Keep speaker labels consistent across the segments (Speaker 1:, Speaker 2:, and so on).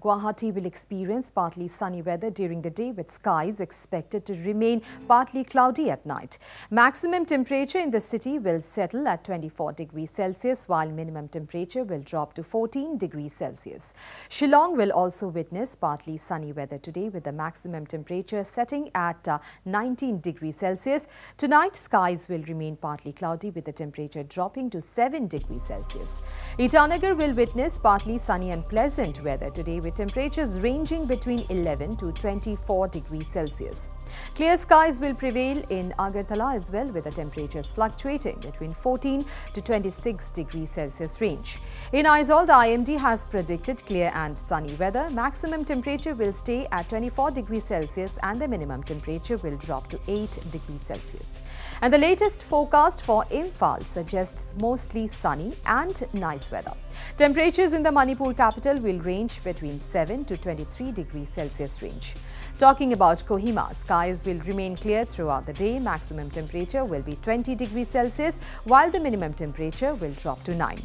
Speaker 1: Guwahati will experience partly sunny weather during the day with skies expected to remain partly cloudy at night. Maximum temperature in the city will settle at 24 degrees Celsius while minimum temperature will drop to 14 degrees Celsius. Shillong will also witness partly sunny weather today with the maximum temperature setting at uh, 19 degrees Celsius. Tonight skies will remain partly cloudy with the temperature dropping to 7 degrees Celsius. Itanagar will witness partly sunny and pleasant weather today with temperatures ranging between 11 to 24 degrees Celsius. Clear skies will prevail in Agartala as well with the temperatures fluctuating between 14 to 26 degrees Celsius range. In Aizawl, the IMD has predicted clear and sunny weather. Maximum temperature will stay at 24 degrees Celsius and the minimum temperature will drop to 8 degrees Celsius. And the latest forecast for Imphal suggests mostly sunny and nice weather. Temperatures in the Manipur capital will range between 7 to 23 degrees Celsius range. Talking about Kohima, skies will remain clear throughout the day. Maximum temperature will be 20 degrees Celsius while the minimum temperature will drop to 9.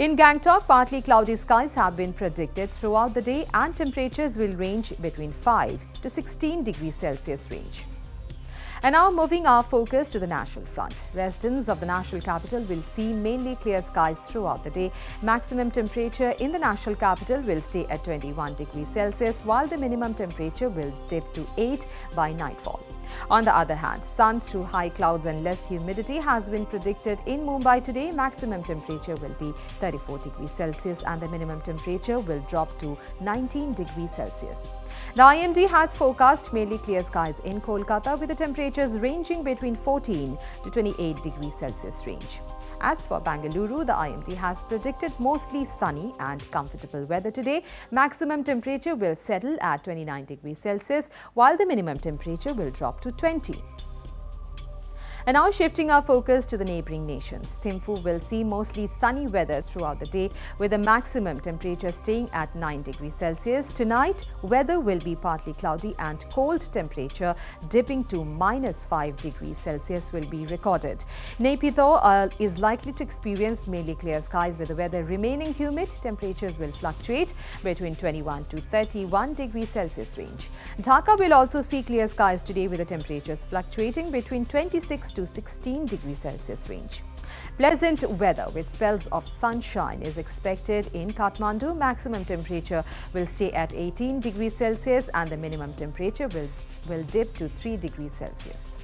Speaker 1: In Gangtok, partly cloudy skies have been predicted throughout the day and temperatures will range between 5 to 16 degrees Celsius range. And now moving our focus to the national front. Residents of the national capital will see mainly clear skies throughout the day. Maximum temperature in the national capital will stay at 21 degrees Celsius while the minimum temperature will dip to 8 by nightfall. On the other hand, sun through high clouds and less humidity has been predicted in Mumbai today. Maximum temperature will be 34 degrees Celsius and the minimum temperature will drop to 19 degrees Celsius. The IMD has forecast mainly clear skies in Kolkata with the temperatures ranging between 14 to 28 degrees Celsius range. As for Bangalore, the IMD has predicted mostly sunny and comfortable weather today. Maximum temperature will settle at 29 degrees Celsius, while the minimum temperature will drop to 20. And now shifting our focus to the neighbouring nations. Thimphu will see mostly sunny weather throughout the day with a maximum temperature staying at 9 degrees Celsius. Tonight, weather will be partly cloudy and cold temperature dipping to minus 5 degrees Celsius will be recorded. Naypyidaw uh, is likely to experience mainly clear skies with the weather remaining humid. Temperatures will fluctuate between 21 to 31 degrees Celsius range. Dhaka will also see clear skies today with the temperatures fluctuating between 26 to 16 degrees Celsius range. Pleasant weather with spells of sunshine is expected in Kathmandu. Maximum temperature will stay at 18 degrees Celsius and the minimum temperature will, will dip to 3 degrees Celsius.